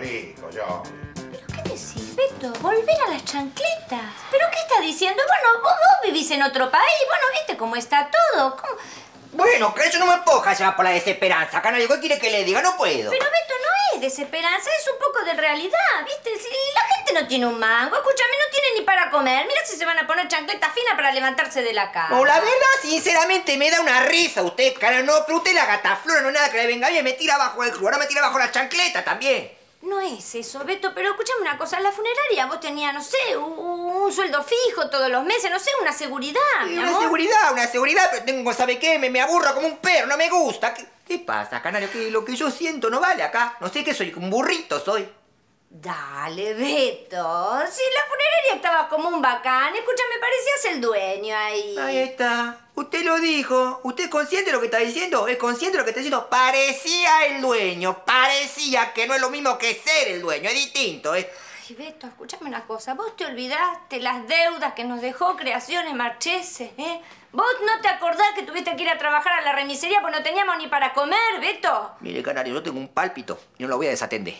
fabrico yo. ¿Pero qué decís, Beto? Volver a las chancletas. ¿Pero qué estás diciendo? Bueno, vos, vos vivís en otro país. Bueno, viste cómo está todo. ¿Cómo? Bueno, que eso no me empuja ya por la desesperanza. Canario, ¿qué quiere que le diga? No puedo. Pero Beto, no es desesperanza, es un poco de realidad, ¿viste? Si la gente no tiene un mango, escúchame, no tiene ni para comer. Mira si se van a poner chancletas finas para levantarse de la cama. No, la verdad, sinceramente, me da una risa usted, cara. No, pero usted la gataflora, no nada que le venga bien. Me tira abajo el club, ahora me tira abajo la chancleta también. No es eso, Beto, pero escúchame una cosa. En la funeraria vos tenías, no sé, un, un sueldo fijo todos los meses, no sé, una seguridad, mi una amor. seguridad, una seguridad, pero tengo, ¿sabe qué? Me, me aburro como un perro, no me gusta. ¿Qué, qué pasa, Canario? Que lo que yo siento no vale acá. No sé qué soy, un burrito soy. Dale, Beto. Si la funeraria estaba como un bacán, escúchame, parecías el dueño ahí. Ahí está. Usted lo dijo. ¿Usted es consciente de lo que está diciendo? ¿Es consciente de lo que está diciendo? Parecía el dueño. Parecía que no es lo mismo que ser el dueño. Es distinto, ¿eh? Ay, Beto, escúchame una cosa. Vos te olvidaste las deudas que nos dejó Creaciones Marchese, ¿eh? Vos no te acordás que tuviste que ir a trabajar a la remisería porque no teníamos ni para comer, Beto. Mire, Canario, yo tengo un pálpito y no lo voy a desatender.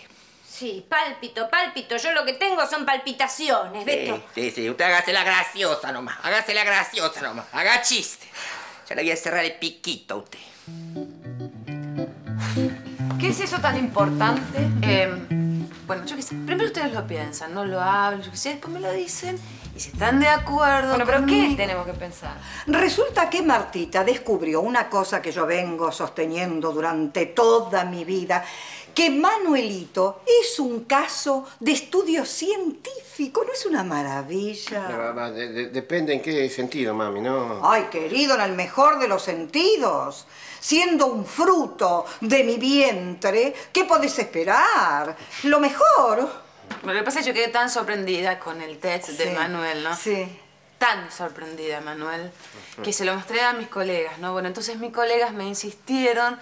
Sí, pálpito, pálpito. Yo lo que tengo son palpitaciones, Beto. Sí, sí, sí. Usted hágase la graciosa nomás. Hágase la graciosa nomás. Haga chiste. Ya le voy a cerrar el piquito a usted. ¿Qué es eso tan importante? Eh, bueno, yo qué sé. Primero ustedes lo piensan, no lo hablan, yo qué sé. Después me lo dicen. Y si están de acuerdo Bueno, pero ¿qué tenemos que pensar? Resulta que Martita descubrió una cosa que yo vengo sosteniendo durante toda mi vida, que Manuelito es un caso de estudio científico, ¿no es una maravilla? Va, va, de- de- depende en qué sentido, mami, ¿no? Ay, querido, en el mejor de los sentidos. Siendo un fruto de mi vientre, ¿qué podés esperar? Lo mejor. Lo que pasa es que yo quedé tan sorprendida con el test de Manuel, ¿no? Sí. Tan sorprendida, Manuel, que se lo mostré a mis colegas, ¿no? Bueno, entonces mis colegas me insistieron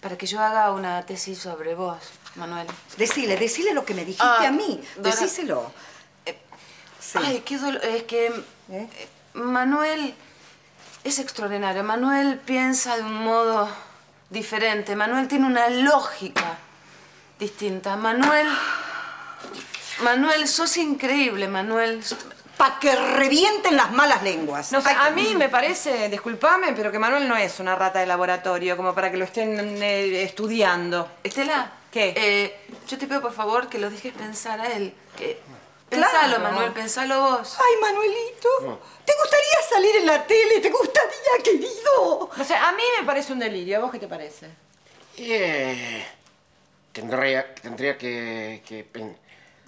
para que yo haga una tesis sobre vos, Manuel. Decile, decile lo que me dijiste Ah, a mí. Dora- Decíselo. Sí. Ay, qué dolor. Es que ¿Eh? eh, Manuel es extraordinario. Manuel piensa de un modo diferente. Manuel tiene una lógica distinta. Manuel. Manuel, sos increíble, Manuel. Para que revienten las malas lenguas. No sé, Ay, a mí me parece, discúlpame, pero que Manuel no es una rata de laboratorio como para que lo estén eh, estudiando. Estela. ¿Qué? Eh, yo te pido por favor que lo dejes pensar a él. Que... Claro. Pensalo, Manuel, pensalo vos. Ay, Manuelito, ¿te gustaría salir en la tele? ¿Te gustaría, querido? No sé, a mí me parece un delirio. ¿A vos qué te parece? Eh, tendría, tendría que, que,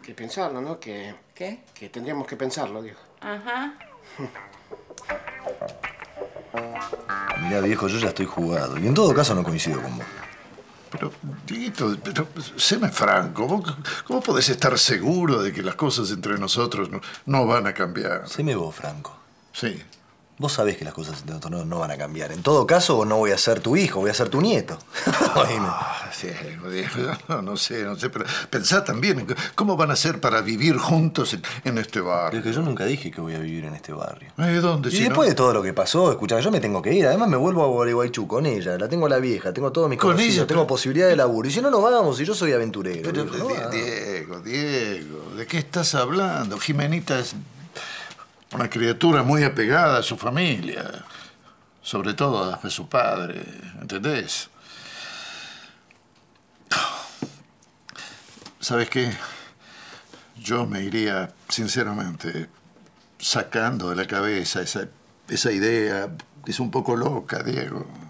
que pensarlo, ¿no? Que, ¿Qué? que tendríamos que pensarlo, digo. Ajá. Mirá, viejo, yo ya estoy jugado. Y en todo caso no coincido con vos. Pero, Dieguito, pero, séme franco. ¿Vos, ¿Cómo podés estar seguro de que las cosas entre nosotros no, no van a cambiar? Séme vos, Franco. Sí. Vos sabés que las cosas nosotros no, no van a cambiar. En todo caso, no voy a ser tu hijo, voy a ser tu nieto. Ah, Diego, no, no sé, no sé, pero pensá también cómo van a ser para vivir juntos en, en este barrio. es que yo nunca dije que voy a vivir en este barrio. Eh, ¿Dónde? Y si no? después de todo lo que pasó, escuchame, yo me tengo que ir. Además me vuelvo a Gualeguaychú con ella. La tengo a la vieja, tengo todos mis Con conocidos, ella, tengo pero- posibilidad de laburo. Y si no, nos vamos. Y yo soy aventurero. Pero, viejo, no Die- vamos. Diego, Diego, ¿de qué estás hablando? Jimenita es una criatura muy apegada a su familia, sobre todo a su padre, ¿entendés? ¿Sabes qué? Yo me iría, sinceramente, sacando de la cabeza esa, esa idea es un poco loca, Diego.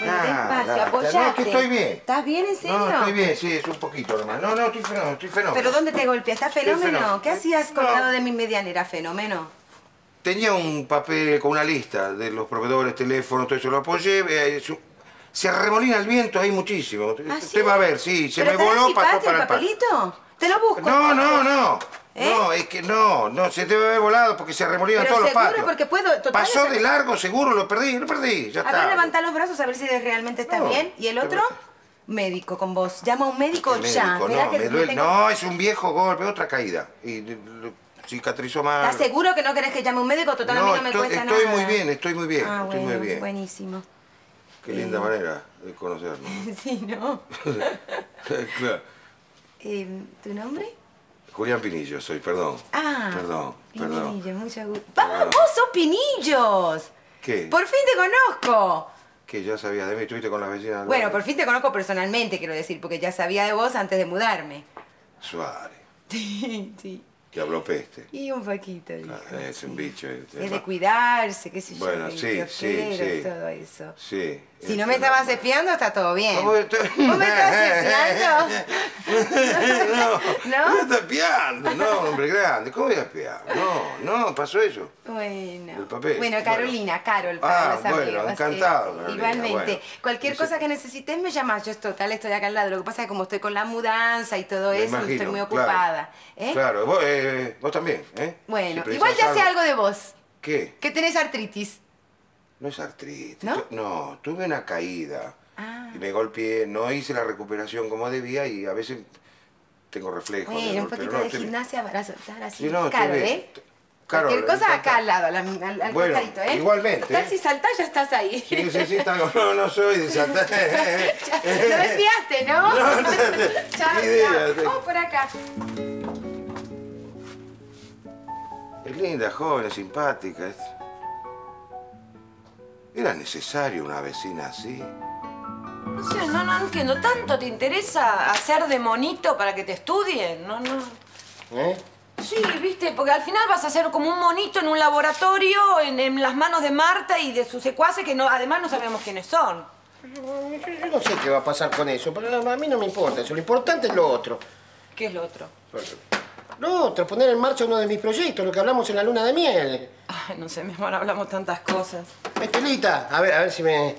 Despacio, apoyate. no, es que estoy bien. ¿Estás bien, en serio? No, estoy bien, sí, es un poquito nomás. No, no, estoy fenómeno, estoy fenómeno. ¿Pero dónde te golpea? ¿Estás fenómeno? fenómeno. ¿Qué hacías No. colgado de mi medianera, fenómeno? Tenía un papel con una lista de los proveedores, teléfonos, todo eso lo apoyé. eh, Se remolina el viento ahí muchísimo. ¿Ah, Usted sí? va a ver, sí, se ¿Pero me voló mi para el papelito? Te lo busco. No, no, no. ¿Eh? No, es que no, no, se debe haber volado porque se remolinan todos los seguro, patios. porque puedo- total, Pasó de largo, seguro, lo perdí, lo perdí, ya A está. ver, levanta los brazos a ver si realmente estás No, bien. ¿Y el otro? Médico con vos. Llama a un médico El ya. médico, no, que me me duele. tengo- No, es un viejo golpe, otra caída. Y lo- cicatrizó mal. ¿Estás seguro que no querés que llame un médico? Total, a mí No, no me estoy, cuesta estoy nada. muy bien, estoy muy bien, Ah, estoy bueno, muy bien. buenísimo. Qué linda manera de conocernos. Sí, ¿no? claro. Eh, ¿Tu nombre? Julián Pinillo soy, perdón. Ah. Perdón, perdón. Pinillo, mucho gusto. ¡Vamos, vos sos Pinillos! ¿Qué? ¡Por fin te conozco! ¿Qué? ¿Ya sabías de mí? ¿Estuviste con las vecinas? Bueno, por fin te conozco personalmente, quiero decir, porque ya sabía de vos antes de mudarme. Suárez, Sí, sí. que habló peste. Y un dijo, Ah, es un bicho. Es de cuidarse, qué sé yo. Bueno, sí, sí, sí. todo eso. Sí. Si no me estabas espiando, está todo bien. ¿Cómo estoy? ¿Vos me estás espiando? no, ¿No? no me estás espiando, no, hombre grande. ¿Cómo voy a espiar? No, no, pasó eso. Bueno. El papel, Bueno, bueno. Carolina, Carol, para Ah, los bueno, amigos. encantado, Eh, Carolina, igualmente. bueno. Cualquier cosa que necesites me llamas. Yo total estoy acá al lado. Lo que pasa es que como estoy con la mudanza y todo eso, imagino, estoy muy claro. ocupada. ¿eh? Claro, vos, eh, vos también, ¿eh? Bueno, Si igual ya sé algo de vos. ¿Qué? Que tenés artritis. No es artritis. ¿No? No, tuve una caída. Ah. Y me golpeé, no hice la recuperación como debía y a veces tengo reflejos. de un poquito no, de gimnasia para soltar así. Sí, no, Caro. ¿eh? Cualquier cosa acá al lado, al, al, al Bueno, costadito, ¿eh? igualmente, Total, ¿eh? si saltás ya estás ahí. Sí, sí, sí, está- no, no soy de no me fiaste, ¿no? No, Chao. Vamos por acá. Es linda, joven, simpática. ¿Era necesario una vecina así? No sé, no, no entiendo. ¿Tanto te interesa hacer de monito para que te estudien? No, no. ¿Eh? Sí, viste, porque al final vas a ser como un monito en un laboratorio, en, en las manos de Marta y de sus secuaces, que no, además no sabemos quiénes son. Yo, yo no sé qué va a pasar con eso, pero a mí no me importa eso. Lo importante es lo otro. ¿Qué es lo otro? Lo otro, poner en marcha uno de mis proyectos, lo que hablamos en la luna de miel. Ay, no sé, mi amor, hablamos tantas cosas. Estelita, a ver, a ver si me...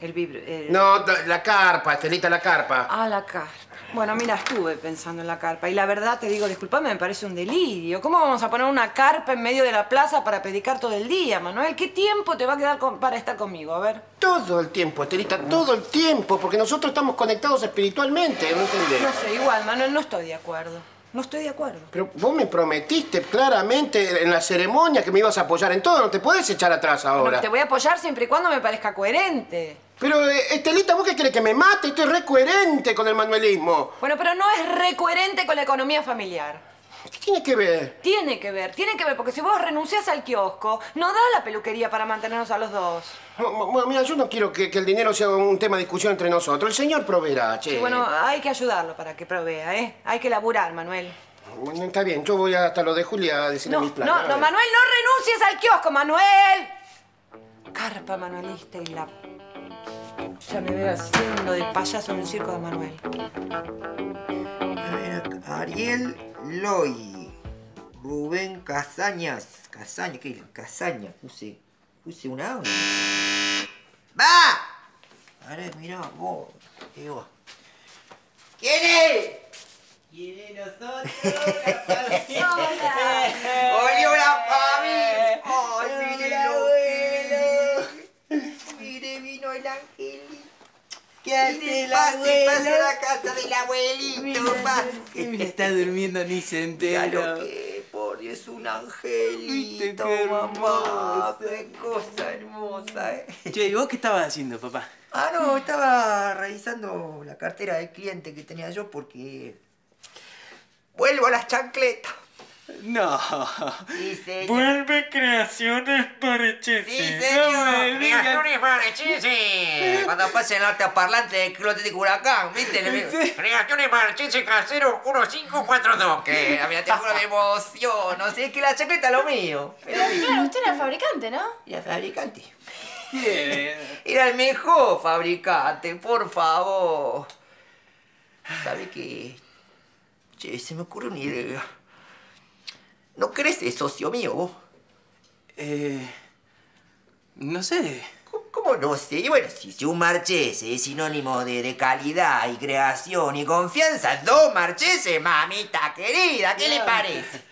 El vibro... el- No, la carpa, Estelita, la carpa. Ah, la carpa. Bueno, mira, estuve pensando en la carpa y la verdad te digo, disculpame, me parece un delirio. ¿Cómo vamos a poner una carpa en medio de la plaza para predicar todo el día, Manuel? ¿Qué tiempo te va a quedar con- para estar conmigo? A ver. Todo el tiempo, Estelita, todo el tiempo, porque nosotros estamos conectados espiritualmente, ¿no entendés? No sé, igual, Manuel, no estoy de acuerdo. No estoy de acuerdo. Pero vos me prometiste claramente en la ceremonia que me ibas a apoyar en todo, no te puedes echar atrás ahora. Bueno, te voy a apoyar siempre y cuando me parezca coherente. Pero, eh, Estelita, ¿vos qué querés que me mate? Estoy re coherente con el manuelismo. Bueno, pero no es recoherente con la economía familiar. ¿Qué tiene que ver? Tiene que ver, tiene que ver, porque si vos renuncias al kiosco, no da la peluquería para mantenernos a los dos. Bueno, mira, yo no quiero que, que el dinero sea un tema de discusión entre nosotros. El señor proveerá, che. Y bueno, hay que ayudarlo para que provea, ¿eh? Hay que laburar, Manuel. Bueno, está bien, yo voy hasta lo de Julia a decirle No, mis planes. no, no. Manuel, no renuncies al kiosco, Manuel. Carpa manuelista y la... Ya me veo haciendo de payaso en el circo de Manuel. A ver, Ariel Loy. Rubén Casañas. Casaña, ¿qué es? Casaña. Puse, puse una A. una C. ¡Va! A ver, mirá, vos. ¿Qué vos? ¿Quién es? ¿Quién es nosotros? ¡Olió la familia! ¡Ay, mire lo Mire, vino el angelito. ¿Qué hace la pase, pase a la casa del abuelito, pase. Está durmiendo ni se entera. Claro que, por Dios, es un angelito, mamá. Qué cosa hermosa, eh. Che, ¿y vos qué estabas haciendo, papá? Ah, no, estaba revisando la cartera del cliente que tenía yo porque... Vuelvo a las chancletas. No. Sí, señor. Vuelve Creaciones Parechese. Sí, No señor. digas. Creaciones Marchese. Cuando pase el altoparlante del Club Atlético Huracán, ¿viste? Digo, Creaciones Marchese Casero 1542. Que a mí te juro de emoción. No sé, es que la chancleta es lo mío. Pero claro, usted era el fabricante, ¿no? Y el fabricante. Bien. Era el mejor fabricante, por favor. ¿Sabe qué? Che, se me ocurre una idea. ¿No crees ser socio mío vos? Eh. No sé. ¿Cómo, no sé? Y bueno, si, si un marchese es sinónimo de, de calidad y creación y confianza, dos marcheses, mamita querida, ¿qué le parece?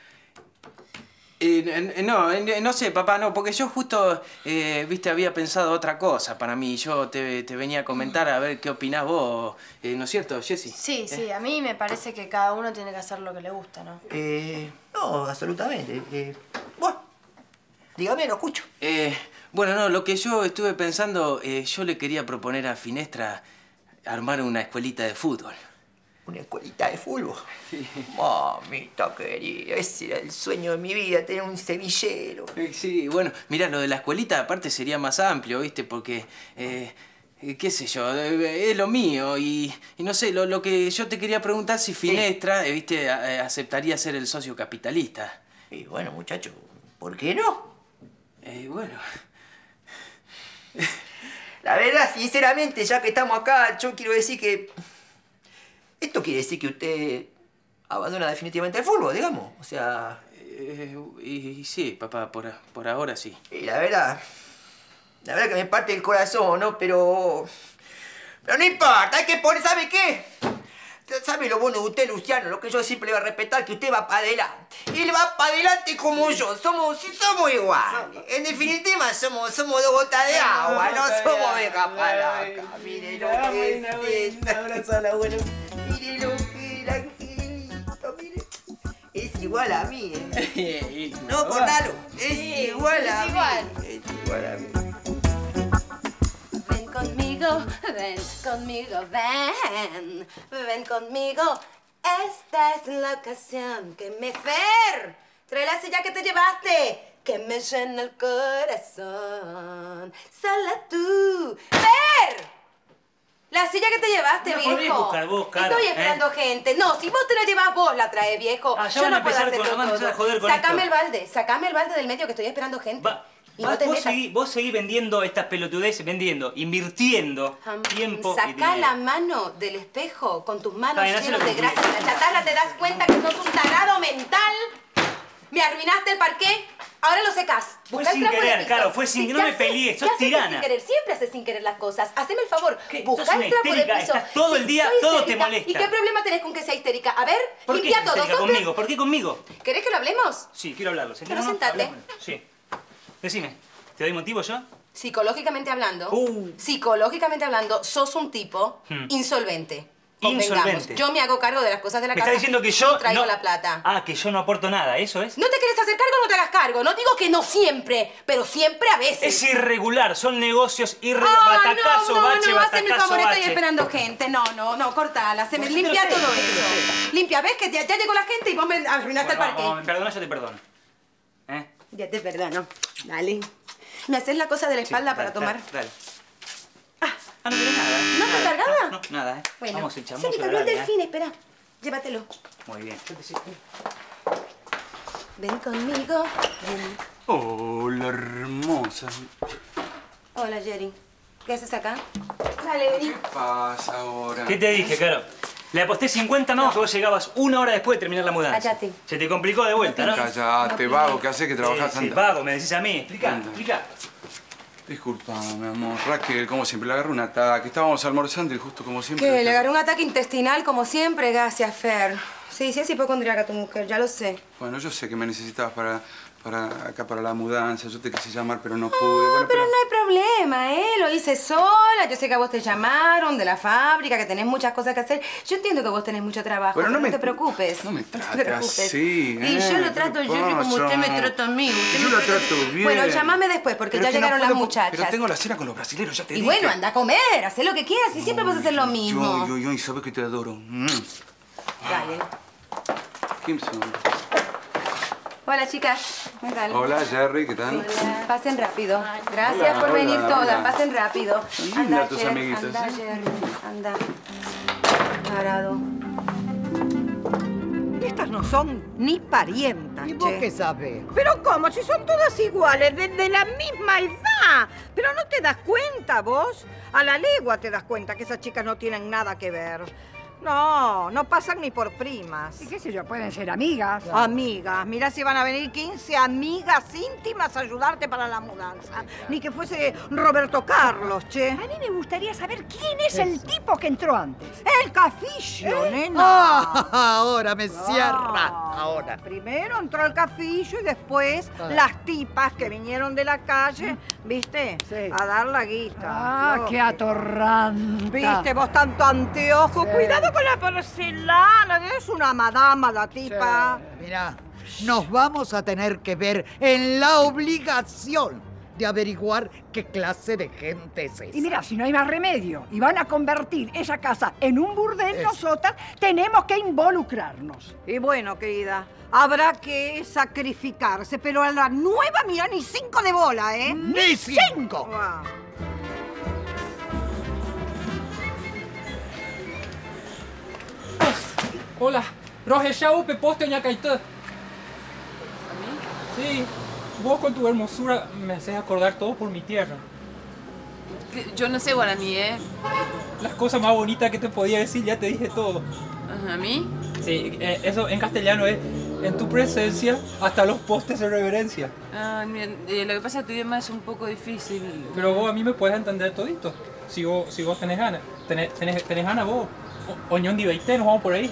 Eh, no, eh, no sé, papá, no, porque yo justo, eh, viste, había pensado otra cosa para mí. Yo te, te venía a comentar a ver qué opinás vos, eh, ¿no es cierto, Jessy? Sí, sí, a mí me parece que cada uno tiene que hacer lo que le gusta, ¿no? Eh, no, absolutamente. Eh, bueno, dígame, lo escucho. Eh, bueno, no, lo que yo estuve pensando, eh, yo le quería proponer a Finestra armar una escuelita de fútbol. ¿Una escuelita de fútbol? Mamita querida, ese era el sueño de mi vida, tener un semillero. Sí, bueno, mira, lo de la escuelita aparte sería más amplio, ¿viste? Porque, eh, qué sé yo, eh, es lo mío y, y no sé, lo, lo que yo te quería preguntar si Finestra, eh, ¿viste? aceptaría ser el socio capitalista. Y bueno, muchacho, ¿por qué no? Eh, bueno, La verdad, sinceramente, ya que estamos acá, yo quiero decir que... Esto quiere decir que usted abandona definitivamente el fútbol, digamos. O sea, eh, y, y sí, papá, por, a- por ahora sí. y la verdad... La verdad que me parte el corazón, ¿no? Pero... Pero no importa, hay que poner... ¿Sabe qué? ¿Sabe lo bueno de usted, Luciano? Lo que yo siempre le voy a respetar, que usted va para adelante. Él va para adelante como yo. Somos, somos iguales. En definitiva, somos, somos dos gotas de agua, no somos ovejas para acá. Mire lo que es esto. Mire igual a mí, ¿eh? No, Cornalo, es igual a es mí. igual. Es igual a mí. Ven conmigo, ven conmigo, ven, ven conmigo. Esta es la ocasión que me fer. Trae la silla que te llevaste, que me llena el corazón. Sola tú, fer. La silla que te llevaste, La viejo. podés buscar vos, Caro, Estoy ¿eh? esperando gente. No, si vos te la llevas vos, la traes, viejo. Ah, ya Yo no puedo empezar con- hacerlo van a todo. joder con Sacame esto. el balde, sacame el balde del medio que estoy esperando gente. y no Vos, te vos metas. seguí, vos seguí vendiendo estas pelotudeces, vendiendo, invirtiendo tiempo y Sacá dinero. la mano del espejo con tus manos Está llenas de grasa. La chatarra te das cuenta que sos un tarado mental. Me arruinaste el parqué. Fue sin querer. Caro, fue sin- Sí, no ¿qué me ¿Qué sos tirana. sin querer? Siempre haces sin querer las cosas. Haceme el favor. Una el trapo de piso. todo el día- todo te molesta. ¿Y qué problema tenés con que sea histérica? A ver, ¿Por qué limpia todo. Conmigo? ¿Por qué conmigo? ¿Querés que lo hablemos? Sí, quiero hablarlo. Pero sentate. Sí. Decime, ¿te doy motivo yo? Psicológicamente hablando, Uh. psicológicamente hablando, sos un tipo Hmm. insolvente. Insolvente. Yo me hago cargo de las cosas de la Me casa. está diciendo que yo traigo no- la plata. Ah, que yo no aporto nada, ¿eso es? ¿No te quieres hacer cargo no te hagas cargo? No digo que no siempre, pero siempre a veces. Es irregular, son negocios Ah, irregulares. batacazo, no, no, bache, no, hazme el batacazo, favor, estoy bache. esperando gente. No, no, no, cortala. Se me ¿Por qué limpia todo ¿Por qué no eso. Limpia, ¿ves que ya, ya llegó la gente y vos me arruinaste el Bueno, parque? vamos, me perdonas, yo te perdono. ¿Eh? Ya te perdono. Dale. ¿Me haces la cosa de la espalda Sí, para dale, tomar? Dale. Ah, no querés nada. ¿No te Nada. cargaba? No, nada, ¿eh? Bueno, Vamos, el se chamuyo me de cayó el Arabia, ¿eh? delfín, espera. Llévatelo. Muy bien. Yo te sigo. Ven conmigo. Ven. Hola, hermosa. Hola, Jerry. ¿Qué haces acá? Dale, vení. ¿Qué pasa ahora? ¿Qué te dije, Caro? Le aposté 50 mangos que vos llegabas una hora después de terminar la mudanza. Cállate. Se te complicó de vuelta, ¿no? Callate, vago, ¿qué haces que trabajás Sí, sí, tanto? vago, me decís a mí. Explica, explica. Disculpa, mi amor. Raquel, como siempre, le agarró un ataque. Estábamos almorzando y justo como siempre... ¿Qué? Le agarró un ataque intestinal como siempre, gracias, Fer. Sí, sí es hipocondríaca tu mujer, ya lo sé. Bueno, yo sé que me necesitabas para, para acá para la mudanza. Yo te quise llamar, pero no pude. Bueno, Pero no hay problema, ¿eh? Lo hice sola. Yo sé que a vos te llamaron de la fábrica, que tenés muchas cosas que hacer. Yo entiendo que vos tenés mucho trabajo, Pero no no, me- te preocupes. no me te trate preocupes. así, Y ¿eh? yo lo ¿Qué trato yo como usted me trata a mí. Yo trata- trato bien. Bueno, llamame después, porque ya no llegaron las muchachas. Pero tengo la cena con los brasileños, ya te Y dije. bueno, anda a comer, haz lo que quieras y siempre vas a hacer lo mismo. Yo, yo, yo, y sabes que te adoro. Mm. Dale. ¿Quién son? Hola, chicas. ¿Qué tal? Hola, Jerry, ¿qué tal? Pasen rápido. Gracias Hola, por hola, venir todas. Pasen rápido. Linda Anda, tus Jer, amiguitas, Anda, ¿eh? Jerry. Anda. Parado. Estas no son ni parientas, ¿Y vos che. qué sabés? Pero ¿cómo? Si son todas iguales, de, de la misma edad. Pero no te das cuenta vos. A la legua te das cuenta que esas chicas no tienen nada que ver. No, no pasan ni por primas. ¿Y qué sé yo? Pueden ser amigas. Amigas, mira si van a venir 15 amigas íntimas a ayudarte para la mudanza. Ni que fuese Roberto Carlos, che. A mí me gustaría saber quién es el tipo que entró antes. El cafillo, nena. Ah, ahora me cierra. Ahora. Primero entró el cafillo y después Ah. las tipas que vinieron de la calle, ¿viste? A dar la guita. Ah, No, qué atorranta. ¿Viste vos tanto anteojo? Sí. Cuidado con la porcelana, que es una madama la tipa. Mira, nos vamos a tener que ver en la obligación de averiguar qué clase de gente es esa. Y mira, si no hay más remedio y van a convertir esa casa en un burdel, nosotras tenemos que involucrarnos. Y bueno, querida, habrá que sacrificarse, pero a la nueva, mira, ni cinco de bola, ¿eh? ¡Ni cinco! Guau. Hola, Roger Chau, Peposte, Oña Caetá. Sí, vos con tu hermosura me haces acordar todo por mi tierra. Yo no sé guaraní, ¿eh? Las cosas más bonitas que te podía decir, ya te dije todo. ¿A mí? Sí, eh, eso en castellano es, en tu presencia, hasta los postes de reverencia. Ah, eh, lo que pasa es que tu idioma es un poco difícil. Pero vos a mí me puedes entender todito, si vos, si vos tenés ganas. Tenés, tenés, tenés ganas vos. O- Oñón di Baité, nos vamos por ahí.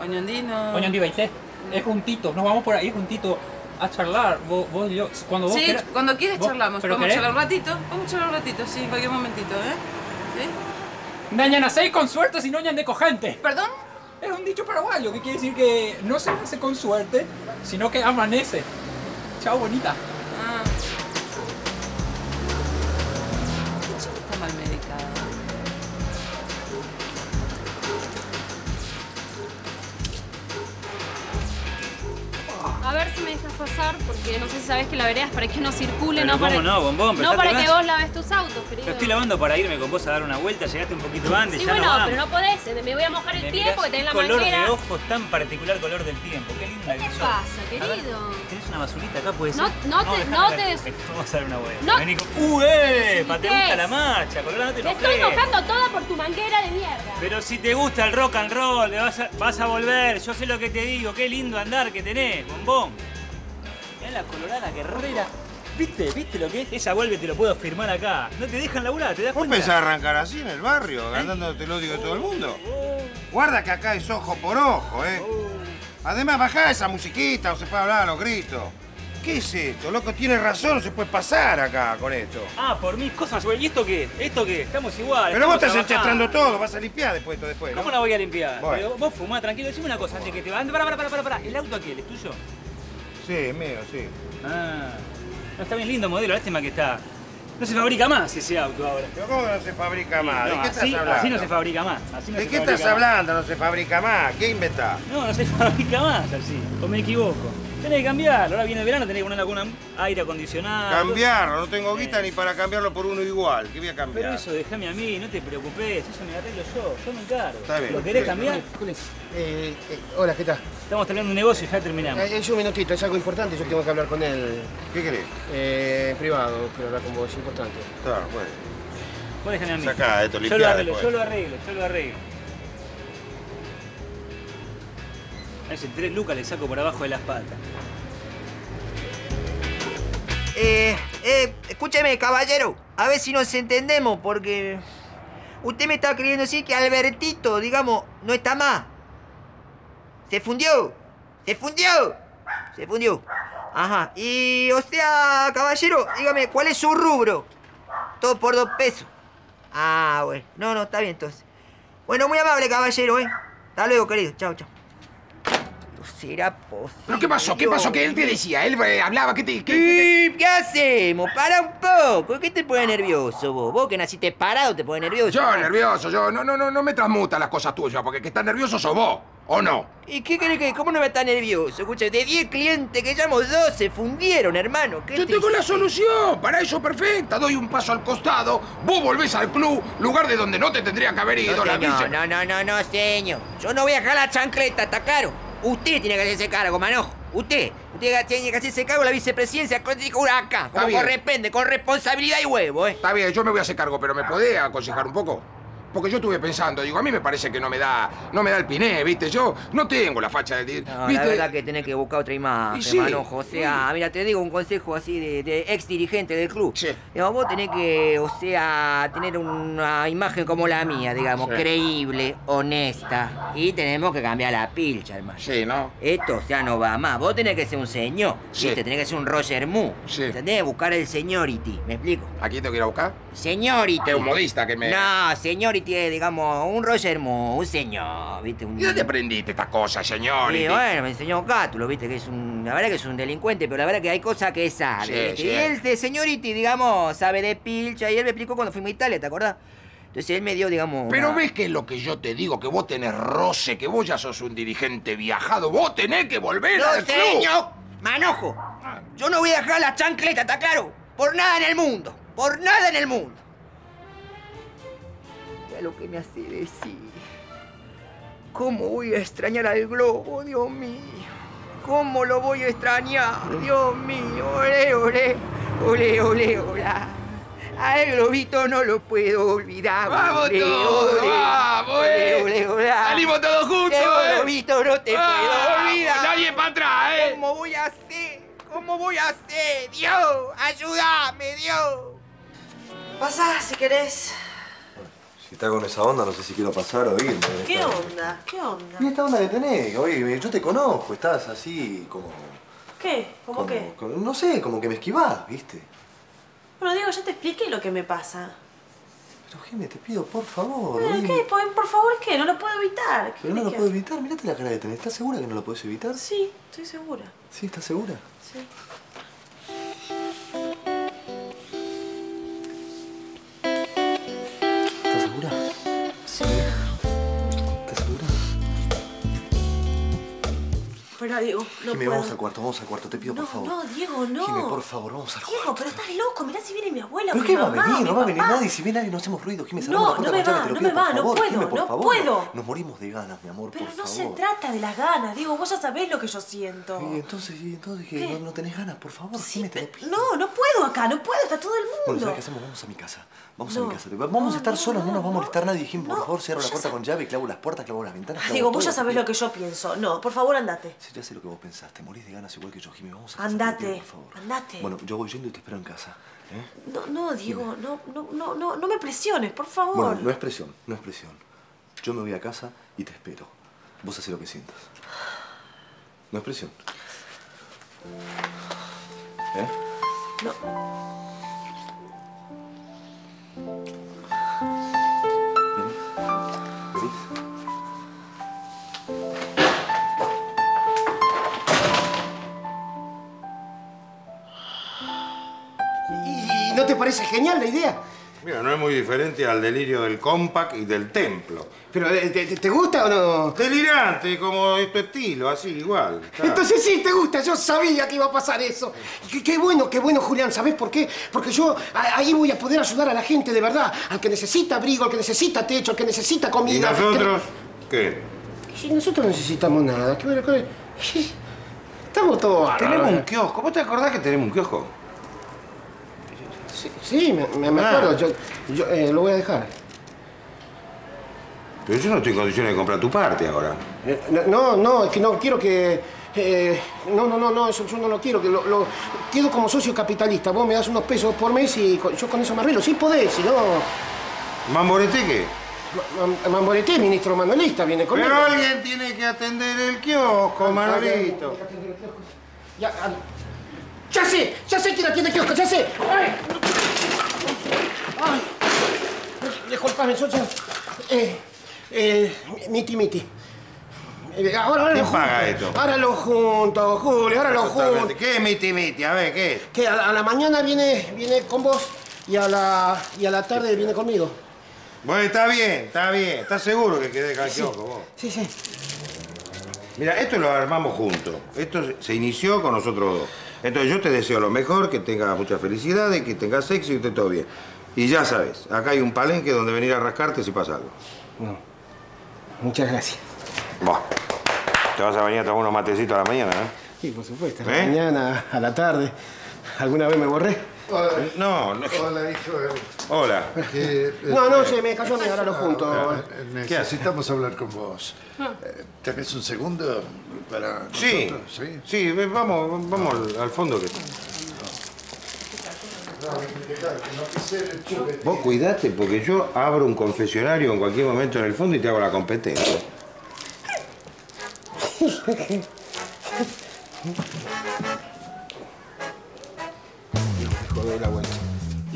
Oñondino. Oñón di Baité. Es juntito, nos vamos por ahí juntito a charlar, vos, vos y yo. Cuando vos Sí, quieras- cuando quieres vos- charlamos. ¿pero Podemos querés? charlar un ratito. Podemos charlar un ratito, sí, en cualquier momentito, ¿eh? ¿Sí? Dañan a seis con suerte si no de cojante. ¿Perdón? Es un dicho paraguayo que quiere decir que no se nace con suerte, sino que amanece. Chao, bonita. Ver si me dejas pasar, porque no sé si sabes que la vereda es para que no circule, Pero no para, no, bombón, no para te que vos laves tus autos, querido. Lo estoy lavando para irme con vos a dar una vuelta, llegaste un poquito antes, Sí, ya bueno, vamos. pero no podés, eh, me voy a mojar el Me pie porque tenés la color manguera. de ojos tan particular color del tiempo, qué linda que ¿Qué sos. pasa, A ver, querido? ¿Tenés una basurita acá? ¿Puede No- ser? no te- no te- Vení, Vamos a dar una vuelta. No- Vení con- ¡Uh, eh! Sí, ¿Te ¿qué gusta la marcha? Colorado, no te Me estoy mojando toda por tu manguera de mierda. Pero si te gusta el rock and roll, vas a, vas a volver. Yo sé lo que te digo. Qué lindo andar que tenés, bombón. La colorada guerrera. ¿Viste? ¿Viste lo que es? Esa vuelve, te lo puedo firmar acá. No te dejan laburar, ¿te das ¿Vos cuenta? pensás arrancar así en el barrio, ganándote el odio de todo el mundo? Guarda que acá es ojo por ojo, ¿eh? Además, bajá esa musiquita, no se puede hablar a los gritos. ¿Qué es esto? Loco, tiene razón, no se puede pasar acá con esto. Ah, por mis cosas. ¿Y esto qué? ¿Esto qué? Estamos iguales. Pero vos estamos estás trabajando. enchastrando todo, vas a limpiar después esto después, ¿no? ¿Cómo la voy a limpiar? Bueno. Vos fumá tranquilo. Decime una cosa antes que te va. Para, para, para, para, para. ¿El auto aquel es tuyo? Sí, es mío, sí. Ah. No, está bien lindo modelo, lástima que está. No se fabrica más ese auto ahora. ¿Pero cómo no se fabrica más? ¿De qué así, estás hablando? así no se fabrica más. Así no ¿De qué estás más. hablando? No se fabrica más. ¿Qué inventás? No, no se fabrica más así. O me equivoco. Tenés que cambiarlo. Ahora viene el verano, tenés que poner alguna aire acondicionado. Cambiarlo, no tengo guita ni para cambiarlo por uno igual. ¿Qué voy a cambiar? Pero eso déjame a mí, no te preocupes, eso me lo arreglo yo, yo me encargo. Está bien. ¿Lo querés cambiar? Eh, eh, hola, ¿qué tal? Estamos teniendo un negocio y ya terminamos. Eh, es un minutito, es algo importante, yo tengo que hablar con él. ¿Qué querés? Eh, en privado, quiero hablar con vos, es importante. Está, bueno. Vos déjame a mí. Sacá esto, yo lo arreglo, después. yo lo arreglo, yo lo arreglo. Ese tres lucas le saco por abajo de las patas. Eh, eh, escúcheme, caballero. A ver si nos entendemos, porque. Usted me está queriendo decir que Albertito, digamos, no está más. Se fundió. Se fundió. Se fundió. Ajá. Y, o sea, caballero, dígame, ¿cuál es su rubro? Todo por dos pesos. Ah, bueno. No, no, está bien entonces. Bueno, muy amable, caballero, ¿eh? Hasta luego, querido. Chao, chao. Será posible. ¿Pero qué pasó? ¿Qué pasó? ¿Qué él te decía? Él eh, hablaba, ¿qué te...? qué- qué ¿Qué, ¿Qué hacemos? Para un poco. ¿Qué te pone nervioso vos? Vos que naciste parado te pone nervioso. Yo, nervioso, yo. No, no, no, no me transmuta las cosas tuyas, porque el que está nervioso sos vos, ¿o no? ¿Y qué crees que? ¿Cómo no me está nervioso? Escucha, de 10 clientes que llamo, 2 se fundieron, hermano. ¿Qué Yo tengo la solución, para eso perfecta. Doy un paso al costado, vos volvés al club, lugar de donde no te tendría que haber ido. No, la señor, no, no, no, no, señor. Yo no voy a jalar chancleta, ¿está claro? Usted tiene que hacerse cargo, manojo. Usted. Usted tiene que hacerse cargo de la vicepresidencia acá, como corresponde, con responsabilidad y huevo, ¿eh? Está bien, yo me voy a hacer cargo, pero ¿me podés aconsejar un poco? Porque yo estuve pensando, digo, a mí me parece que no me da, no me da el piné, ¿viste? Yo no tengo la facha del... No, la verdad que tenés que buscar otra imagen, sí. Manojo. O sea, mira, te digo un consejo así de, de ex dirigente del club. Digamos, vos tenés que, o sea, tener una imagen como la mía, digamos, Sí. creíble, honesta. Y tenemos que cambiar la pilcha, hermano. Sí, ¿no? Esto, o sea, no va más. Vos tenés que ser un señor, Sí. ¿viste? Tenés que ser un Roger Moore. Sí. Tenés que buscar el seniority, ¿me explico? ¿A quién tengo que ir a buscar? Seniority. Que un modista que me... No, seniority es, digamos, un Roger Moore, un señor, ¿viste? Un... ¿Y dónde aprendiste estas cosas, señor? Sí, bueno, me enseñó Cátulo, viste, que es un. La verdad que es un delincuente, pero la verdad que hay cosas que sabe. Sí, ¿viste? sí. Y él, de señority, digamos, sabe de pilcha, y él me explicó cuando fuimos a Italia, ¿te acordás? Entonces él me dio, digamos. Pero una- ves que es lo que yo te digo, que vos tenés roce, que vos ya sos un dirigente viajado, vos tenés que volver No, al club. señor, manojo. Yo no voy a dejar la chancleta, ¿está claro? Por nada en el mundo. Por nada en el mundo. Lo que me hace decir. ¿Cómo voy a extrañar al globo, Dios mío? ¿Cómo lo voy a extrañar, Dios mío? Ole, ole, ole, ole, hola. Al globito no lo puedo olvidar. ¡Vamos ole, todos! ole, ¡Vamos, ole, eh! ole, hola. ¡Salimos todos juntos, Qué eh! globito no te ¡Vamos! puedo olvidar. Nadie para atrás, ¿eh? ¿Cómo voy a hacer? ¿Cómo voy a hacer? Dios, ayúdame, Dios. Pasa si querés. Si está con esa onda, no sé si quiero pasar o irme. ¿Qué Esta- onda? ¿Qué onda? Y esta onda que tenés, oye, yo te conozco, estás así como... ¿Qué? ¿Cómo como- qué? como- no sé, como que me esquivás, ¿viste? Bueno, Diego, ya te expliqué lo que me pasa. Pero, Jimé, te pido, por favor, Bueno, oíme. ¿qué? Por, por favor, ¿qué? No lo puedo evitar. ¿Qué Pero no lo puedo evitar, mirate la cara que tenés. ¿Estás segura que no lo puedes evitar? Sí, estoy segura. Sí, ¿estás segura? Sí. Espera, Diego, no Jimé, puedo. vamos al cuarto, vamos al cuarto, te pido, No, por favor. no, Diego, no. Jimé, por favor, vamos al Diego, pero estás loco. Mirá si viene mi abuela ¿Pero mi qué va a venir? No va a venir nadie. Si viene nadie, no hacemos ruido. Jimé, No, no me va, no me va, no puedo, Jimé, no favor. puedo. Nos morimos de ganas, mi amor, Pero por no se trata de las ganas, Diego. Vos ya sabés lo que yo siento. Y entonces, y entonces. ¿No, no tenés ganas? Por favor, Jimé, te lo. No, no puedo acá, no puedo, está todo el Bueno, mundo. ¿sabes qué hacemos? Vamos a mi casa. Vamos a mi casa. Vamos a estar solos, no nos va a molestar nadie. Jimé, por favor, cierro la puerta con llave, clavo las puertas, clavo las ventanas. Diego, vos ya sabés lo que yo pienso. No, por favor, andate. Sí, ya sé lo que vos pensaste. Morís de ganas igual que yo, Jimé. Vamos a casa, te Andate, por favor. andate. Bueno, yo voy yendo y te espero en casa. ¿eh? No, no, Diego, no, no, no, no, no me presiones, por favor. Bueno, no es presión, no es presión. Yo me voy a casa y te espero. Vos haces lo que sientas. No es presión. ¿Eh? No. Te parece genial la idea? Mira, no es muy diferente al delirio del compact y del templo. ¿Pero eh, te, gusta o no? Delirante, como tu estilo, así, igual. claro. Entonces sí, te gusta. Yo sabía que iba a pasar eso. Qué, qué bueno, qué bueno, Julián. ¿Sabés por qué? Porque yo a- ahí voy a poder ayudar a la gente de verdad. Al que necesita abrigo, al que necesita techo, al que necesita ¿Y comida. nosotros qué? Si nosotros no necesitamos nada. ¿Qué, qué- Estamos todos. Tenemos un kiosco. ¿Vos te acordás que tenemos un kiosco? Sí, sí, me, Ah. acuerdo. Yo, yo, eh, lo voy a dejar. Pero yo no estoy en condiciones de comprar tu parte ahora. Eh, No, no, es que no quiero que. eh, no, no, no, no, eso yo no lo quiero. Que lo, lo- quedo como socio capitalista. Vos me das unos pesos por mes y con- yo con eso me arreglo. Sí podés, si no. ¿Mamborete qué? Ma- ministro manuelista, viene conmigo. Pero alguien tiene que atender el kiosco, Manolito. Ya, ya sé, ya sé quién atiende el kiosco, ya sé. ¡Ay! ¡Ay! Disculpame, ya. Eh, eh, miti, miti. Eh, ahora, ahora ¿Quién lo junto. paga esto? Ahora lo junto, Julio, ahora lo junto. ¿Qué es miti miti? A ver, ¿qué es? Que a la, a la mañana viene, viene con vos y a, la, y a la tarde viene conmigo. Bueno, está bien, está bien. ¿Estás seguro que quedé acá el kiosco vos? Sí, sí. Mira, esto lo armamos juntos. Esto se inició con nosotros dos. Entonces yo te deseo lo mejor, que tengas mucha felicidad, y que tengas éxito y esté todo bien. Y ya sabes, acá hay un palenque donde venir a rascarte si pasa algo. Muchas gracias. Buah. Te vas a bañar a tomar unos matecitos a la mañana, ¿eh? Sí, por supuesto. A la ¿Eh? mañana, a la tarde. ¿Alguna vez me borré? No, no. Hola, hijo. Hola. Que, No, no, eh, se me cayó mí, ahora lo junto. eh, Necesitamos hablar con vos. Eh, ¿Tenés un segundo para Sí, nosotros? Sí. sí, vamos, vamos al, al fondo. Que... Vos cuidate porque yo abro un confesionario en cualquier momento en el fondo y te hago la competencia. Joder, la vuelta.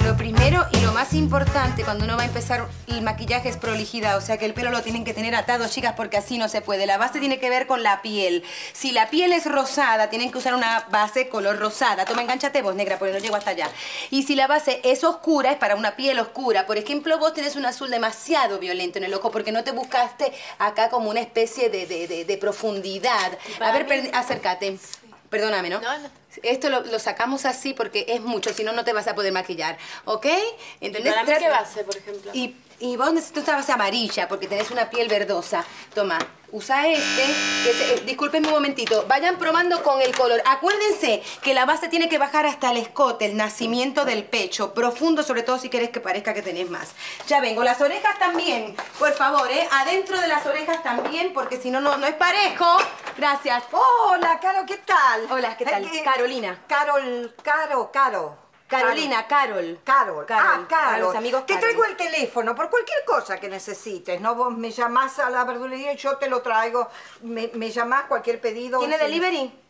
Lo primero y lo más importante cuando uno va a empezar el maquillaje es prolijidad. O sea que el pelo lo tienen que tener atado, chicas, porque así no se puede. La base tiene que ver con la piel. Si la piel es rosada, tienen que usar una base color rosada. Toma, enganchate vos, negra, porque no llego hasta allá. Y si la base es oscura, es para una piel oscura. Por ejemplo, vos tenés un azul demasiado violento en el ojo porque no te buscaste acá como una especie de, de- de- de profundidad. A ver, acércate. Perdóname, ¿no? Esto lo, lo sacamos así porque es mucho, si no, no te vas a poder maquillar, ¿ok? ¿Entendés? para mí qué base, por ejemplo? Y, y vos necesitas una base amarilla porque tenés una piel verdosa. Toma, usa este. Que es- eh, discúlpenme un momentito. Vayan probando con el color. Acuérdense que la base tiene que bajar hasta el escote, el nacimiento del pecho. Profundo, sobre todo si querés que parezca que tenés más. Ya vengo. Las orejas también. Por favor, ¿eh? Adentro de las orejas también porque si no, no, no es parejo. Gracias. Hola, Caro, ¿qué tal? Hola, ¿qué tal? Eh, Carolina. Carol, Caro, Caro. Carolina, Carol. Carol. Carol. Ah, Carol. Los amigos te Carol. traigo el teléfono por cualquier cosa que necesites, ¿no? Vos me llamás a la verdulería y yo te lo traigo. Me, me llamás cualquier pedido. ¿Tiene delivery?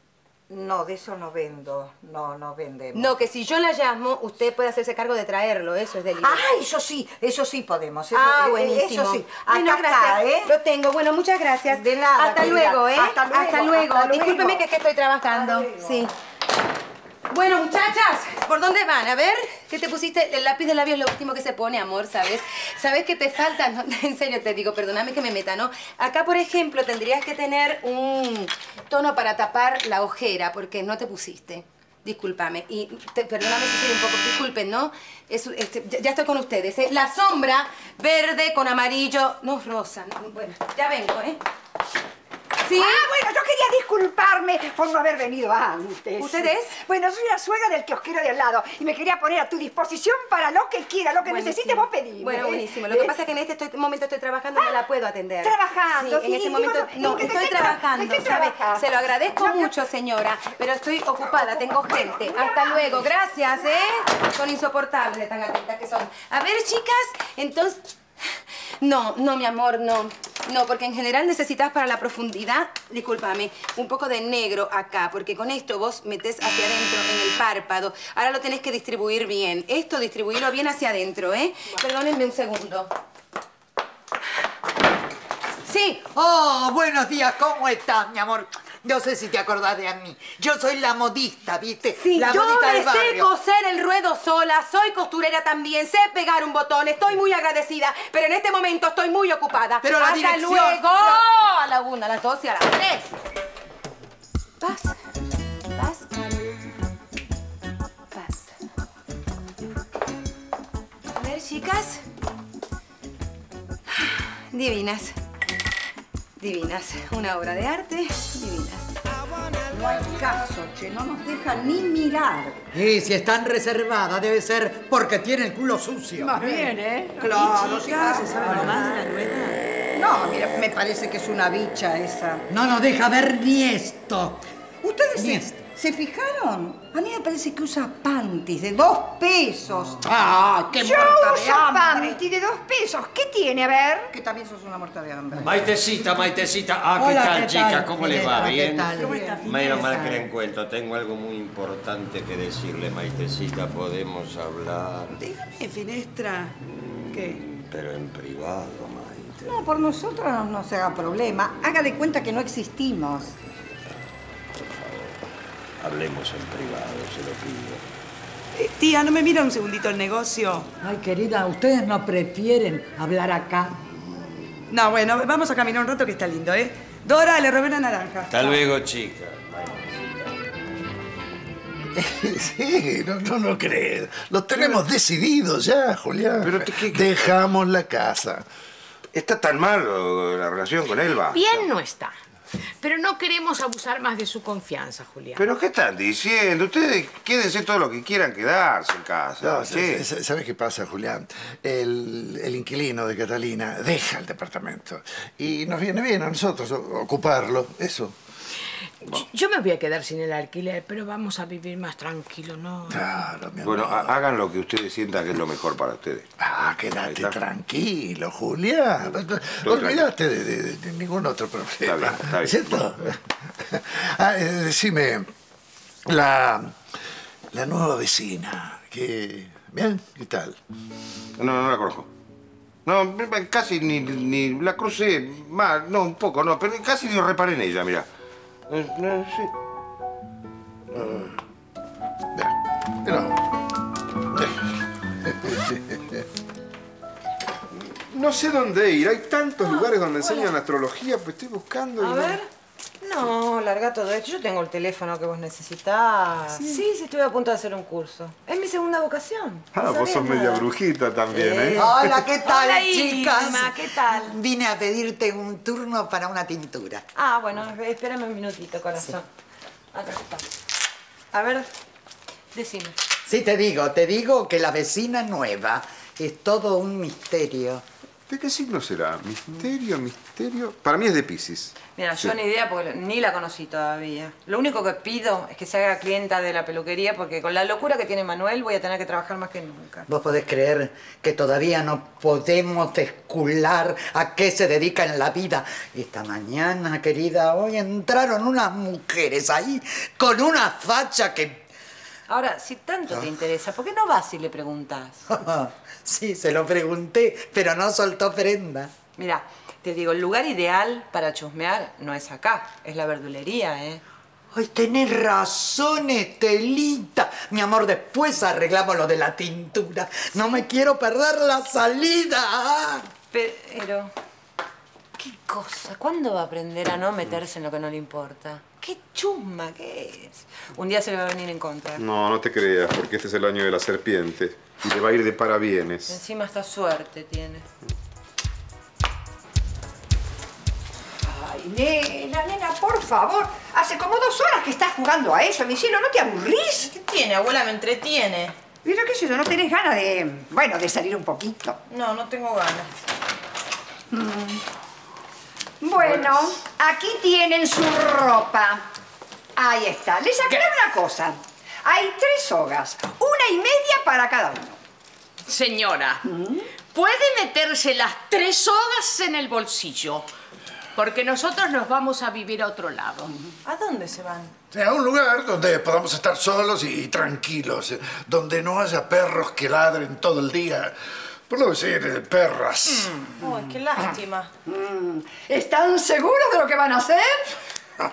No, de eso no vendo. No, no vendemos. No, que si yo la llamo, usted puede hacerse cargo de traerlo. Eso es delivery. Ah, eso sí, eso sí podemos. Eso, ah, eh, buenísimo. Eso sí. Bueno, gracias. ¿eh? Lo tengo. Bueno, muchas gracias. De nada, Hasta querida. luego, ¿eh? Hasta luego, Hasta luego. hasta luego. Discúlpeme que es que estoy trabajando. Sí. Bueno, muchachas, ¿por dónde van? A ver, ¿qué te pusiste? El lápiz de labios es lo último que se pone, amor, ¿sabes? ¿Sabes qué te falta? No, en serio te digo, perdóname que me meta, ¿no? Acá, por ejemplo, tendrías que tener un tono para tapar la ojera, porque no te pusiste. Discúlpame. Y te- perdóname si soy un poco... Disculpen, ¿no? Es- este, ya, ya estoy con ustedes, ¿eh? La sombra verde con amarillo... No, rosa. no, bueno, ya vengo, ¿eh? ¿Sí? Ah, bueno, yo quería disculparme por no haber venido antes. ¿Usted es? Bueno, soy la suegra del kiosquero de al lado y me quería poner a tu disposición para lo que quiera, lo que Buenísimo. necesites vos pedime. Bueno, buenísimo. Lo que ¿Eh? pasa es que en este estoy- momento estoy trabajando y no la puedo atender. Trabajando, Sí, en este momento bueno, ¿en no, estoy trabajando, ¿sabe? trabajas? Se lo agradezco mucho, señora, pero estoy ocupada, tengo gente. Hasta luego, gracias, ¿eh? Son insoportables tan atentas que son. A ver, chicas, entonces... No, no, mi amor, no. No, porque en general necesitas para la profundidad, discúlpame, un poco de negro acá, porque con esto vos metés hacia adentro en el párpado. Ahora lo tenés que distribuir bien. Esto distribuirlo bien hacia adentro, ¿eh? Perdónenme un segundo. Sí. Oh, buenos días, ¿cómo estás, mi amor? No sé si te acordás de a mí. Yo soy la modista, ¿viste? Sí, la yo modista me del sé coser el ruedo sola, soy costurera también, sé pegar un botón, estoy muy agradecida, pero en este momento estoy muy ocupada. Pero la Hasta dirección- luego, la- a la una, a las dos y a las tres. Vas, vas, vas. A ver, chicas. Divinas. Divinas. Una obra de arte. Divinas. No hay caso, che, no nos dejan ni mirar. Y si están reservadas, debe ser porque tiene el culo sucio. Más bien, ¿eh? Claro, chicas, ¿se sabe nomás de la rueda? No, mira, me parece que es una bicha esa. No nos deja ver ni esto. ¿Ustedes Ni se, se fijaron? A mí me parece que usa panties de dos pesos. ¡Ah, qué Yo muerta de uso hambre! panty de dos pesos. ¿Qué tiene? A ver. Que también sos una muerta de hambre. Maitecita, Maitecita. Ah, ¿qué Hola, tal, ¿qué chica? ¿Cómo le va? ¿Qué ¿Bien? tal? ¿Cómo está, Menos mal que le encuentro. Tengo algo muy importante que decirle, Maitecita. Podemos hablar, Dígame, Finestra. ¿Qué? pero en privado, Maite. No, por nosotros no, no se haga problema. Haga de cuenta que no existimos. Hablemos en privado, se lo pido. Eh, tía, ¿no me mira un segundito el negocio? Ay, querida, ¿ustedes no prefieren hablar acá? No, bueno, vamos a caminar un rato que está lindo, ¿eh? Dora, le robé una naranja. Hasta luego, chica. Sí, no, no lo crees. Lo tenemos decidido ya, Julián. Pero Dejamos la casa. ¿Está tan mal la relación con Elba? Bien no está. Pero no queremos abusar más de su confianza, Julián. ¿Pero qué están diciendo? Ustedes quédense todo lo que quieran quedarse en casa. No, sa- ¿Sabes qué pasa, Julián? El, el inquilino de Catalina deja el departamento y nos viene bien a nosotros ocuparlo, eso. Yo me voy a quedar sin el alquiler, pero vamos a vivir más tranquilo, ¿no? Claro, mi Bueno, ha- hagan lo que ustedes sientan que es lo mejor para ustedes. Ah, quédate tranquilo, Julián. Olvídate de, de- de ningún otro problema. Está bien, está bien. ¿Cierto? Ah, eh, decime, la, la nueva vecina, que... ¿Bien? ¿Qué tal? No, no la conozco. No, casi ni, ni la crucé más, no, un poco, no, pero casi ni reparé en ella, mira. No, sí. No sé dónde ir. Hay tantos lugares donde enseñan astrología, pues estoy buscando. y A no- ver. No, larga todo esto. Yo tengo el teléfono que vos necesitás. Sí, sí, estoy a punto de hacer un curso. Es mi segunda vocación. Ah, No vos sos sabía media nada. brujita también, ¿eh? Hola, ¿qué tal, Hola, chicas? Irma, ¿qué tal? Vine a pedirte un turno para una tintura. Ah, bueno, espérame un minutito, corazón. Acá está. A ver, decime. Sí, te digo, te digo que la vecina nueva es todo un misterio. ¿De qué signo será? Misterio, misterio. Para mí es de Pisces. Mira, Sí. yo ni idea porque ni la conocí todavía. Lo único que pido es que se haga clienta de la peluquería porque con la locura que tiene Manuel voy a tener que trabajar más que nunca. ¿Vos podés creer que todavía no podemos descular a qué se dedica en la vida? Esta mañana, querida, hoy entraron unas mujeres ahí con una facha que... Ahora, si tanto te interesa, ¿por qué no vas y le preguntas? sí, se lo pregunté, pero no soltó prenda. Mira, te digo, el lugar ideal para chusmear no es acá, es la verdulería, ¿eh? Ay, tenés razón, Estelita. Mi amor, después arreglamos lo de la tintura. No me quiero perder la salida. Pero, ¿qué cosa? ¿Cuándo va a aprender a no meterse en lo que no le importa? ¿Qué chusma que es? Un día se le va a venir en contra. No, no te creas, porque este es el año de la serpiente. Y le va a ir de parabienes. Encima esta suerte tiene. Ay, nena, nena, por favor. Hace como dos horas que estás jugando a eso, mi cielo. ¿No te aburrís? ¿Qué tiene, abuela? Me entretiene. Mira, qué sé yo, ¿no tenés ganas de, bueno, de salir un poquito? No, no tengo ganas. Mm. Bueno, aquí tienen su ropa. Ahí está. Les aclaro una cosa. Hay tres sogas, una y media para cada uno. Señora, puede meterse las tres sogas en el bolsillo, porque nosotros nos vamos a vivir a otro lado. ¿A dónde se van? A un lugar donde podamos estar solos y tranquilos, donde no haya perros que ladren todo el día. Por no decir eh, perras. Ay, qué lástima. Mm. ¿Están seguros de lo que van a hacer?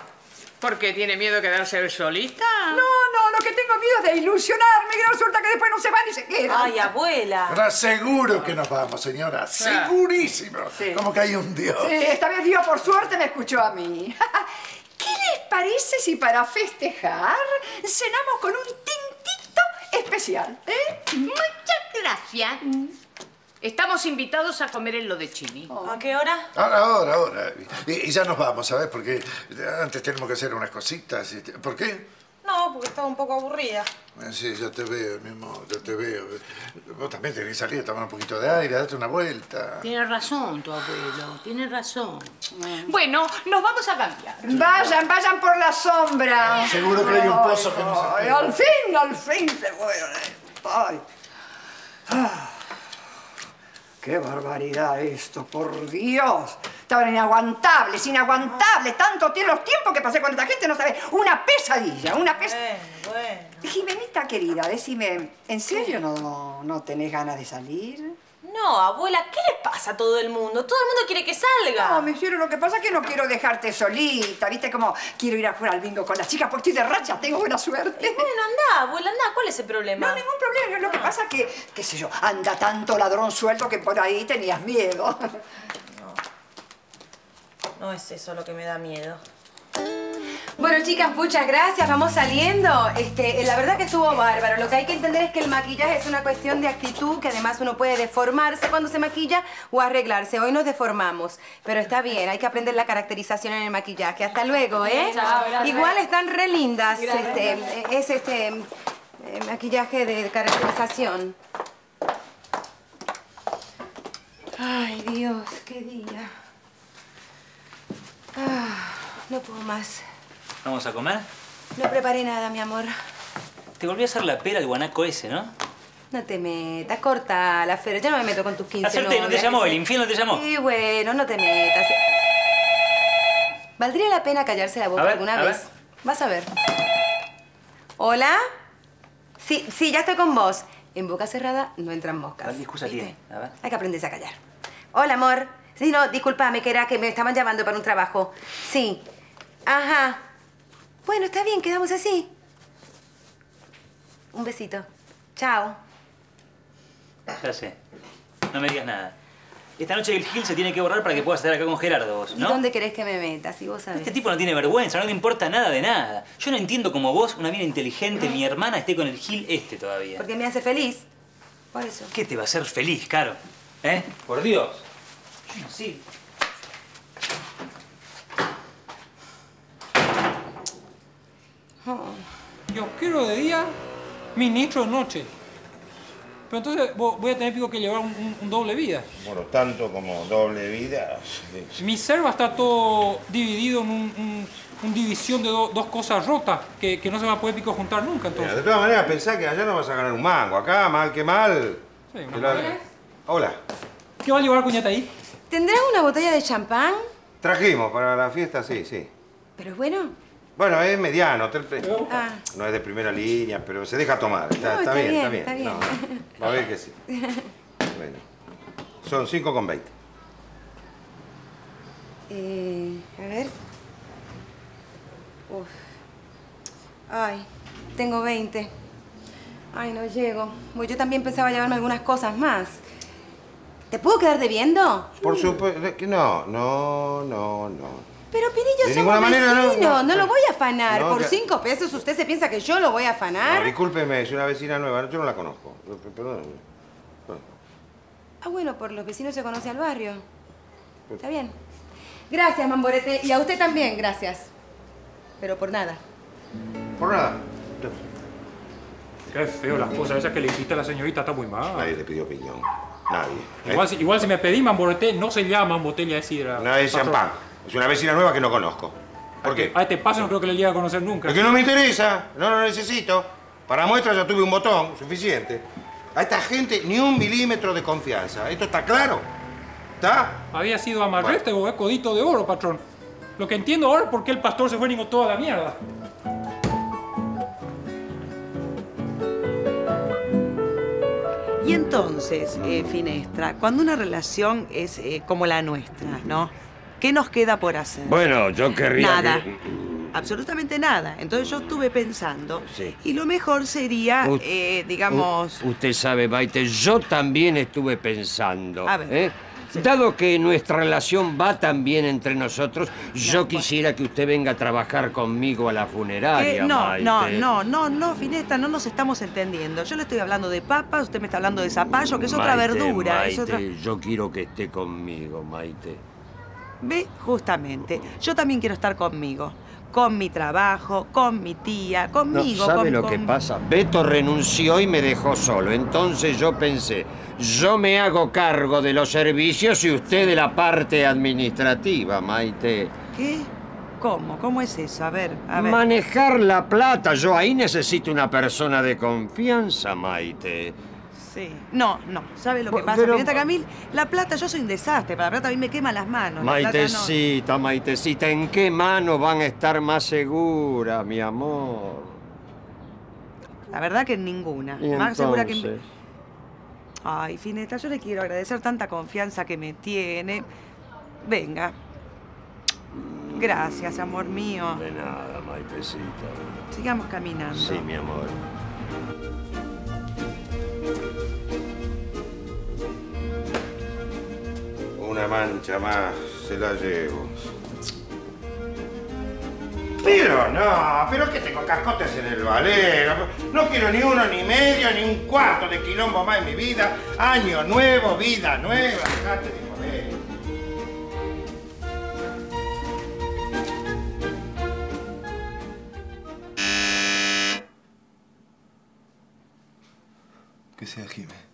¿Porque tiene miedo de quedarse solita? No, no, lo que tengo miedo es de ilusionarme, que resulta que después no se van y se quedan. Ay, abuela. Pero seguro que nos vamos, señora. Segurísimo. Como que hay un Dios. Sí, esta vez Dios por suerte me escuchó a mí. ¿Qué les parece si para festejar cenamos con un tintito especial? ¿eh? Muchas gracias. Estamos invitados a comer en lo de Chini. ¿A qué hora? Ahora, ahora, ahora. Y, y ya nos vamos, ¿sabes? Porque antes tenemos que hacer unas cositas. y- ¿Por qué? No, porque estaba un poco aburrida. Eh, Sí, ya te veo, mi amor, ya te veo. Vos también tenés que salir a tomar un poquito de aire, date una vuelta. Tiene razón tu abuelo, tiene razón. Bueno, nos vamos a cambiar. Vayan, vayan por la sombra. Seguro que hay un pozo que no se Ay, al fin, al fin se fueron. Ay. Ah. Qué barbaridad esto, por Dios. Estaban inaguantables, inaguantables. Tanto tiempo, los tiempos que pasé con esta gente, no sabes. Una pesadilla, una pesadilla. Bueno, Jimenita querida, decime, ¿en serio no, no tenés ganas de salir? No, abuela, ¿qué le pasa a todo el mundo? Todo el mundo quiere que salga. No, mi cielo, lo que pasa es que no quiero dejarte solita, ¿viste? Como quiero ir a jugar al bingo con las chicas porque estoy de racha, tengo buena suerte. Bueno, anda, abuela, anda. ¿Cuál es el problema? No, ningún problema. Lo que pasa es que, qué sé yo, anda tanto ladrón suelto que por ahí tenías miedo. No es eso lo que me da miedo. Bueno, chicas, muchas gracias. Vamos saliendo. Este, la verdad que estuvo bárbaro. Lo que hay que entender es que el maquillaje es una cuestión de actitud, que además uno puede deformarse cuando se maquilla o arreglarse. Hoy nos deformamos, pero está bien. Hay que aprender la caracterización en el maquillaje. Hasta luego, ¿eh? Chao, gracias. Igual están re lindas. Gracias. Este, es este eh, maquillaje de caracterización. Ay, Dios, qué día. Ah, no puedo más. ¿Vamos a comer? No preparé nada, mi amor. Te volví a hacer la pera al guanaco ese, ¿no? No te metas, corta la feria. Yo no me meto con tus 15 Hacerte, no te llamó, el se- infiel no te llamó. Sí, bueno, no te metas. ¿Valdría la pena callarse la boca ver, alguna vez? ver. Vas a ver. ¿Hola? Sí, sí, ya estoy con vos. En boca cerrada no entran moscas. ¿Cuál excusa tiene? A ver. Hay que aprenderse a callar. Hola, amor. Sí, no, discúlpame, que era que me estaban llamando para un trabajo. Sí. Ajá. Bueno, está bien, quedamos así. Un besito. Chao. Ya sé. No me digas nada. Esta noche el Gil se tiene que borrar para que puedas estar acá con Gerardo vos, ¿Y ¿no? dónde querés que me metas? Si vos sabés. Este tipo no tiene vergüenza, no le importa nada de nada. Yo no entiendo como vos, una mina inteligente, mi hermana esté con el Gil este todavía. Porque me hace feliz. Por eso. ¿Qué te va a hacer feliz, Caro? ¿Eh? Por Dios. Yo no sé. Yo quiero de día, ministro de noche. Pero entonces vo- voy a tener pico que llevar un, un- un doble vida. Bueno, tanto como doble vida. sí. Mi ser va a estar todo dividido en un, un- un división de do- dos cosas rotas que, que no se va a poder pico juntar nunca. Mira, Entonces. de todas maneras, pensá que allá no vas a ganar un mango. Acá, mal que mal. Sí, te la- Hola. ¿Qué va a llevar cuñata ahí? ¿Tendrás una botella de champán? Trajimos para la fiesta, sí, sí. ¿Pero es bueno? Bueno, es mediano. te- te- Ah. No es de primera línea, pero se deja tomar. Está, No, está está bien, bien, está bien. está bien. No, va a ver que sí. Bueno. Son 5 con 20. Eh, a ver. Uf. Ay, tengo 20. Ay, no llego. Bueno, yo también pensaba llevarme algunas cosas más. ¿Te puedo quedar debiendo? Por supuesto que no, no, no, no. Pero Pirillo, De somos ninguna manera, no, vecinos. No, no. lo voy a afanar. No, Por que- cinco pesos, ¿usted se piensa que yo lo voy a afanar? No, discúlpeme, es una vecina nueva, yo no la conozco. Perdóneme. Ah, bueno, por los vecinos se conoce al barrio. Está bien. Gracias, Mamborete. Y a usted también, gracias. Pero por nada. Por nada. Qué feo las cosas esas que le hiciste a la señorita, está muy mal. Nadie le pidió opinión. Nadie. ¿eh? Igual, si, igual si me pedí mamborete, no se llaman botella de sidra. Nada de patrón. champán. Es una vecina nueva que no conozco. ¿Por qué? A este paso no creo que le llegue a conocer nunca. Es que no me interesa, no lo necesito. Para muestra ya tuve un botón, suficiente. A esta gente ni un milímetro de confianza. ¿Esto está claro? ¿Está? Había sido amarrete o es codito de oro, patrón. Lo que entiendo ahora es por qué el pastor se fue y toda la mierda. Y entonces, eh, Finestra, cuando una relación es eh, como la nuestra, ¿no? ¿Qué nos queda por hacer? Bueno, yo querría Nada. que... Absolutamente nada. Entonces yo estuve pensando, Sí. y lo mejor sería, U- eh, digamos... Usted sabe, Maite, yo también estuve pensando. A ver. ¿eh? Dado que nuestra relación va tan bien entre nosotros, yo quisiera que usted venga a trabajar conmigo a la funeraria, no, Maite. no, no, no, no, Finestra, no nos estamos entendiendo. Yo le estoy hablando de papas, usted me está hablando de zapallo, que es otra Maite, verdura. es Maite, otra... yo quiero que esté conmigo, Maite. Ve, justamente. Yo también quiero estar conmigo. Con mi trabajo, con mi tía, No, conmigo. ¿Sabe con- lo con- que pasa? Beto renunció y me dejó solo. Entonces yo pensé, yo me hago cargo de los servicios y usted de la parte administrativa, Maite. ¿Qué? ¿Cómo? ¿Cómo es eso? A ver, a ver. Manejar la plata, yo ahí necesito una persona de confianza, Maite. Sí. No, no. ¿Sabe lo que pasa, pero- Camil? La plata, yo soy un desastre. Para la plata a mí me quema las manos. Plata no. Maitecita, Maitecita, ¿en qué manos van a estar más seguras, mi amor? La verdad que en ninguna. Y Más segura que... Ay, Fineta, yo le quiero agradecer tanta confianza que me tiene. Venga. Gracias, amor mío. De nada, Maitecita. Sigamos caminando. Sí, mi amor. Una mancha más, se la llevo. Pero no, pero que tengo cascotes en el valero. No quiero ni uno, ni medio, ni un cuarto de quilombo más en mi vida. Año nuevo, vida nueva. Dejate de joder. Que sea Jime.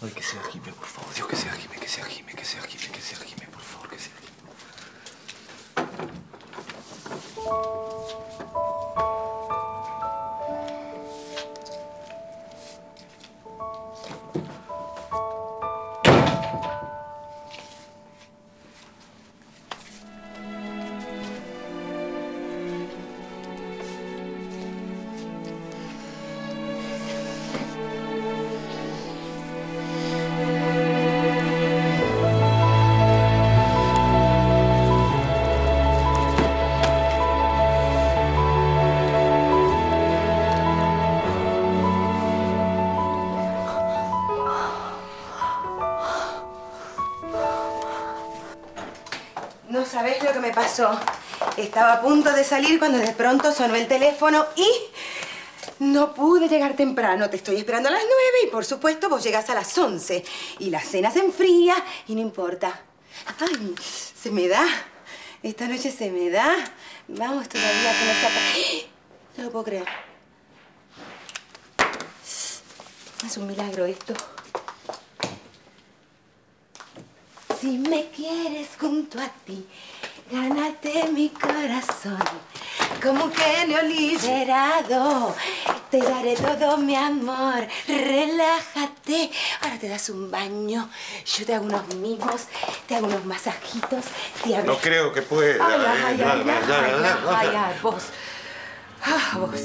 Ay, que sea Jime, por favor. Dios, que sea Jime, que sea Jime, que sea Jime, que sea Jime, por favor, que sea Jime. Estaba a punto de salir cuando de pronto sonó el teléfono y no pude llegar temprano. Te estoy esperando a las nueve y por supuesto vos llegás a las once. Y la cena se enfría y no importa. Ay, se me da. Esta noche se me da. Vamos todavía no está... pa- No lo puedo creer. Es un milagro esto. Si me quieres junto a ti, gánate mi corazón. Como que neoliberado, te daré todo mi amor. Relájate. Ahora te das un baño. Yo te hago unos mimos, te hago unos masajitos, te hago... No creo que pueda. Ay, ay, ay, ay, ay, vos. Ah, vos.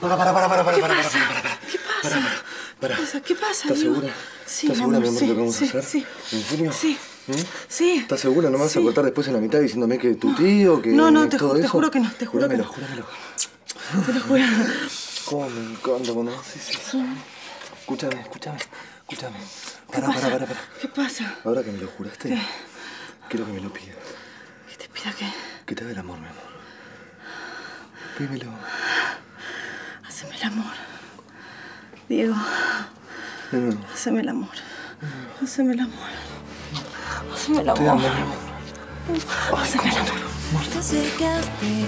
Para, para, para, para, para, ¿Qué para, para, pasa? para, para, ¿Qué pasa? Para. ¿Qué pasa? ¿Qué pasa, ¿Estás segura? Sí, ¿Estás segura, mi amor, sí, lo que vamos sí, a hacer? sí. ¿En serio? Sí. ¿Mm? Sí. ¿Estás segura? ¿No me vas a cortar después en la mitad diciéndome que tu tío, que No, no, te, todo ju- te eso? juro que no, te juro que Júramelo, no. júramelo. Te lo juro. Cómo me encanta cuando haces eso. Escúchame, escúchame, escúchame. Para, para, para, para. ¿Qué pasa? Ahora que me lo juraste, ¿Qué? quiero que me lo pidas. ¿Qué te pida qué? Que te haga el amor, mi amor. Pídemelo. Haceme el amor. Diego, haceme el amor. Haceme el amor. Haceme el amor. amor. Haceme el amor. Te acercaste